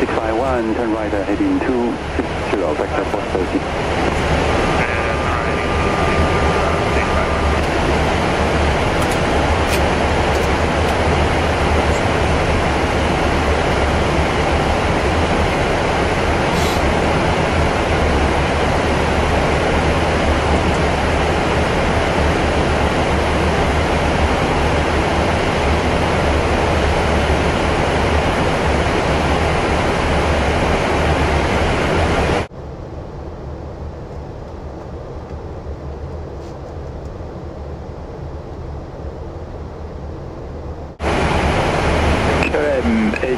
651, turn right uh, heading 260, vector 430.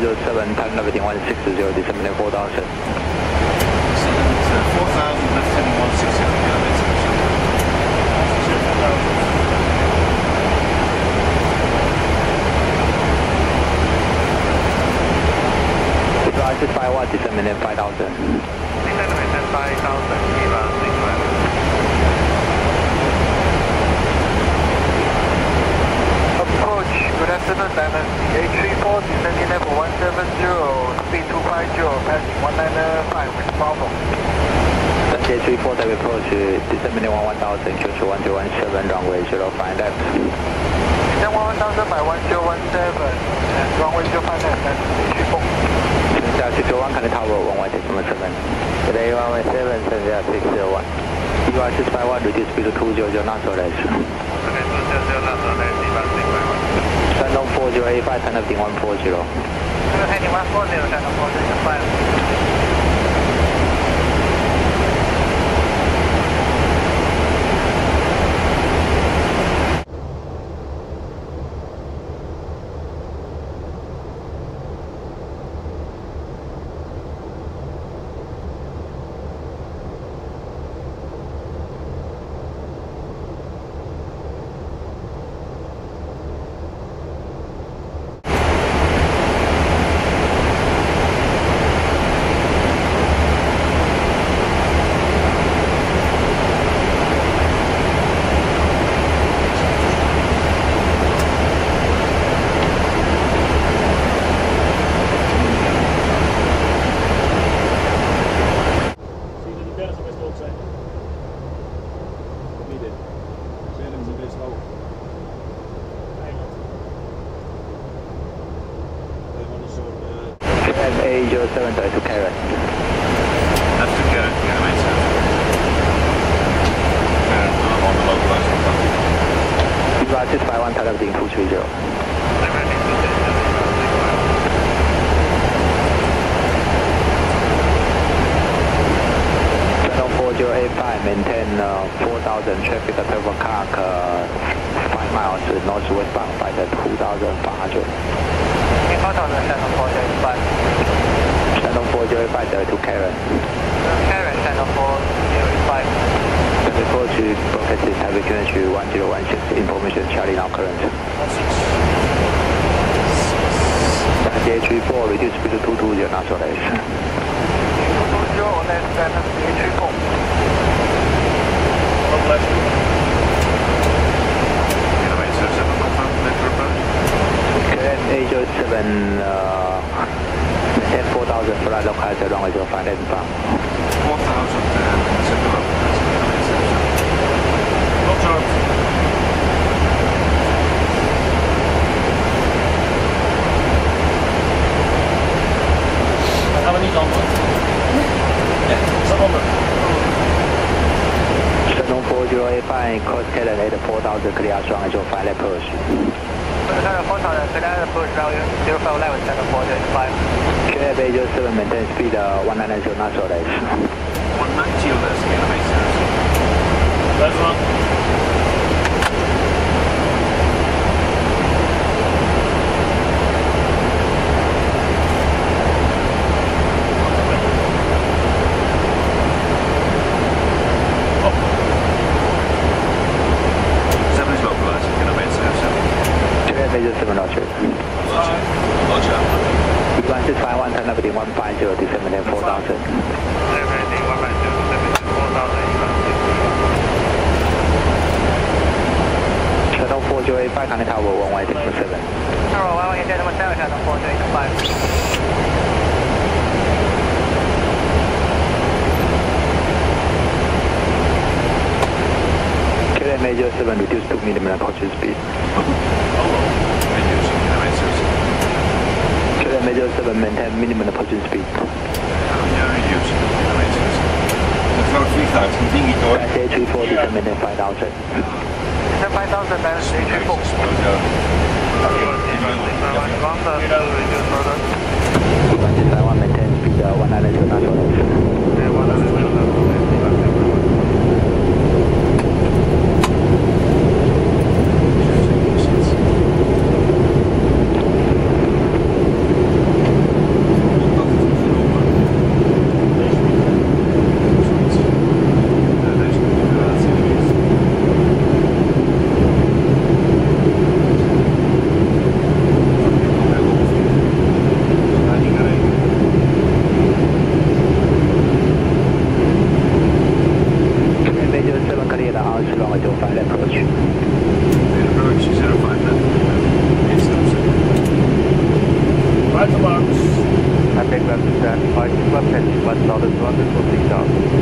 QM 807, time level 160, descend maintain 4000. Descend uh, 4,000, left heading 160 on the elevator central. Viva 651, 5000. Descend maintain 5000, Viva 651. Approach, good afternoon, Dynasty 834, descending level 170, speed 250, passing 195 with Bravo. Sunday 34, David approach, descend maintain 1000, QQ 1017, runway 05 left. Descend 1000 by 1017, and runway 05 left, that's 834. Sunday 601, Canada Tower 11.7. Today 117, Sunday 601. Viva 651, reduce speed to 200, not so less. Okay, 200, not so less, Viva 651. Shandong 4085, time level 140. Heading 140, Shandong 40, 5. Siinä nyt Versames juoksee. Miten? Sen se vesi tauko. Näin on. Aivan se on... QM 807, to Karen. Left to go, the elevator. And uh, on the localizer front. Viva 651, time level 230. Channel 4085, maintain uh, 4000 traffic at 12 o'clock, uh, 5 miles northwestbound, flight at 2500. Channel 4085. Channel 4085, there to Karen. Karen, Channel 4085. Before to broadcast is Taipei QNH 1016, information Charlie now current. DH34, reduce speed to 220, not so less. 220, less than 834. On. Elevator 7 confirmed, later approach. QM 807 uh, and 4000 for our localizer long as you'll find it in farm. 4000 and 7000. Watch out. Haben wir nicht auch noch? Ja, ist auch noch. 085, course Thailand at 4000, clear strong and show final approach. 4000, clear approach level bay 07, maintain speed uh, 190 knots or less. 190 knots. 4325. KLM major 7, reduce to minimum approach speed. Kilometers. Major 7, maintain minimum approach speed. SA34, descend maintain 5000. Descend 5000, Dallas A34. Reduce further. Taiwan maintain speed uh, 190 knots. That's Box. I take left to 10, 5, left 10, 1200, dollars.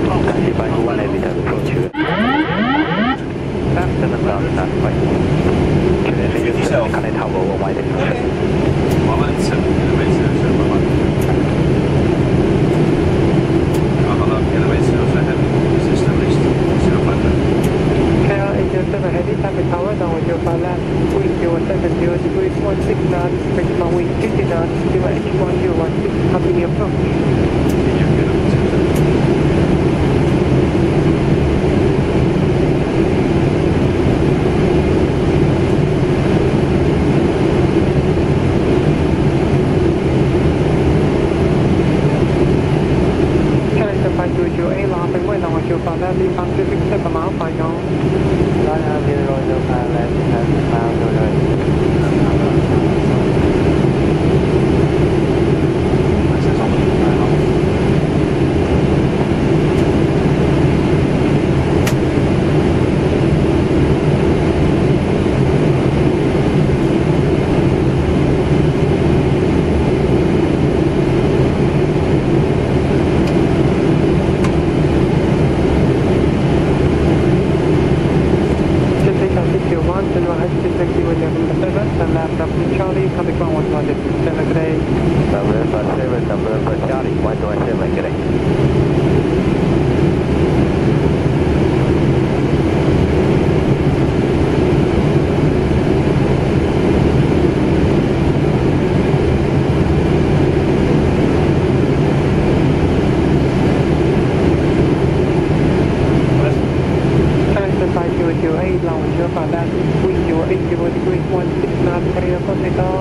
UA เราเยอะตอนแรคุย UA ที่คุยควรติดนานเรียก็ไม่ต้อง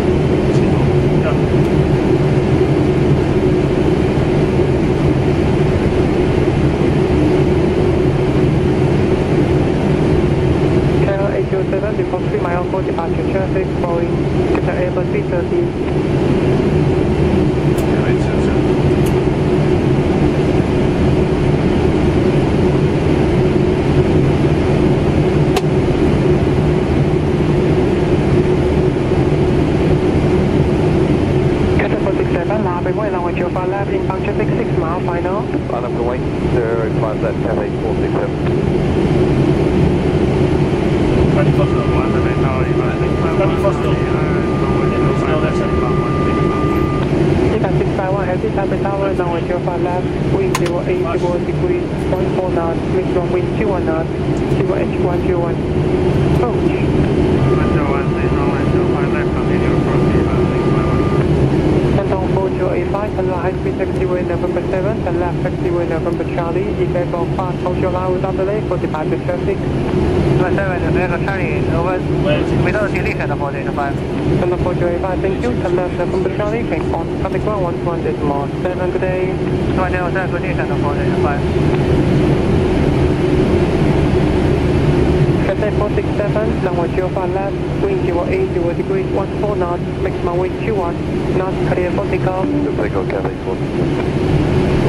departure traffic, following Qatar Airbus 330. 21 knots, 0H101. Approach. Shandong 4085, turn right, high speed taxiway November 7, turn left taxiway November Charlie, effect of fast, hold your line without delay for departure traffic. November 7, November Charlie, over, without delete the 485. Shandong 4085, thank you, turn left November Charlie, can on traffic ground 11 decimal 7, good day. November 7, delete the 485. Four six seven, language Alpha left, wind 080 degrees, 14 knots, maximum wind 21 knots, clear vertical. Vertical, Catholic 1.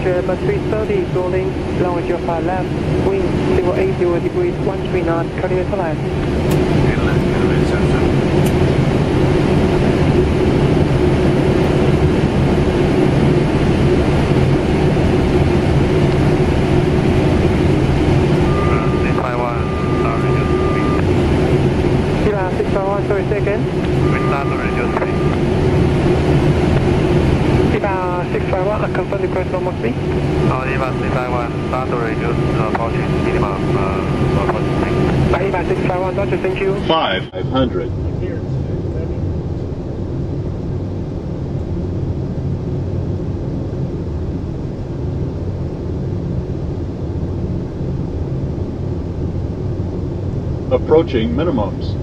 Departure number 330, rolling, runway 05 left, wind 080 degrees, 13 knots, clear to 500. Approaching minimums.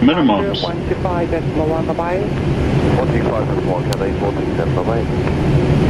Minimums. 165 at Malama Bay. at Bay.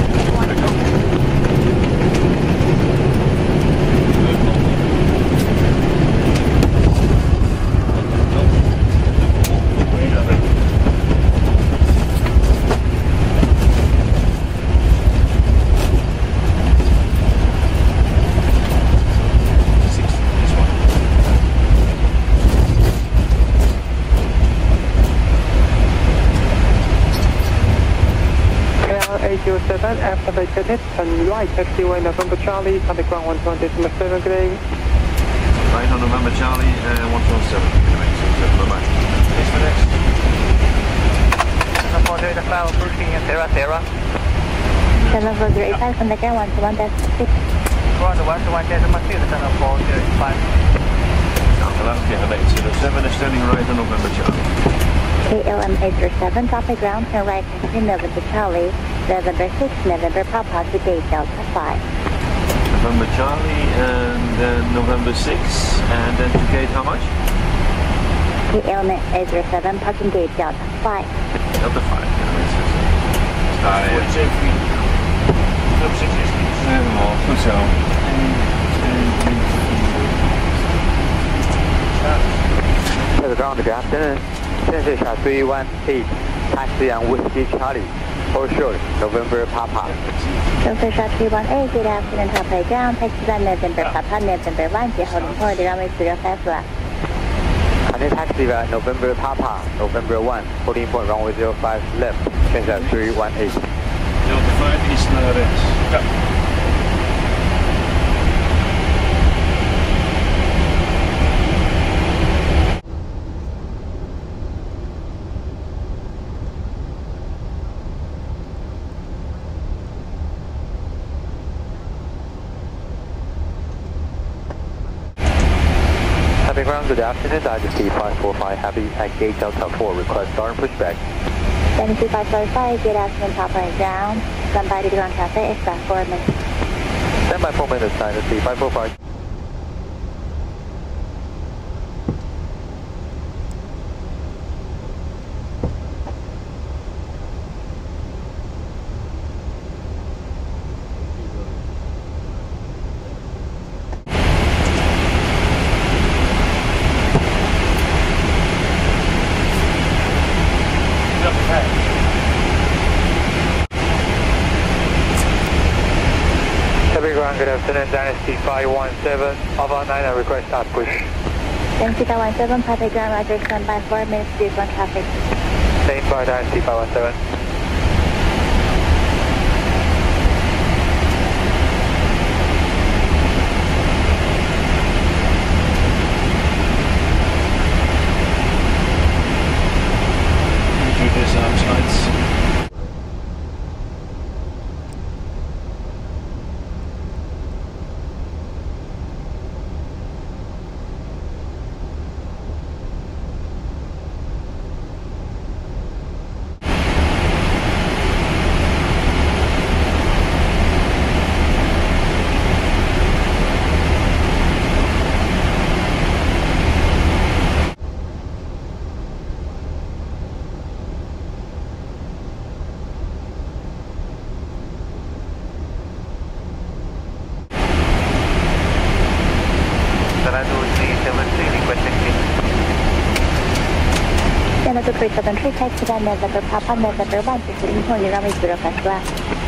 Right, taxiway November Charlie, traffic ground 120, decimal 7, good day. Right on November Charlie, uh, 127. Bye-bye. Thanks for next. November 85, approaching Sierra Sierra. 7485 from the ground 121.6. Ground 121 decimal 6, Shandong 4085. Hello, Cathay 807, extending right on November Charlie. KLM 807, topic ground, turn right taxi November Charlie, November 6, November Papa to gate Delta 5. November Charlie, and then November 6, and then to gate how much? KLM 807, parking gate Delta 5. Delta 5. Yeah, makes sense. Ah, Helemaal, goed zo. To the ground, good afternoon. 现在是小318 taxi on Whiskey Charlie, For sure, November Papa. November Shot 318, good afternoon, topic ground, taxi on uh, November Papa, November 1, get holding point, runway 05 left. Cathay taxi by November Papa, November 1, holding point runway 05 left, 现在 318. Delta 5 is naar rechts. Good afternoon, Dodger C545 Happy at gate Delta 4, request start and pushback. 545, good afternoon, top right. Stand by to ground traffic, expect 4 minutes. Stand by 4 minutes, Dynasty 545. Get up ahead. Heavy afternoon, Dynasty 517, Alpha 9, I request start push. Tennessee 517, traffic ground, roger, stand by 4 minutes to ground traffic. Same by Dynasty 517. まとといった分、正解地がなかと、パパなかと、ワンとする日本でラメクロカスは、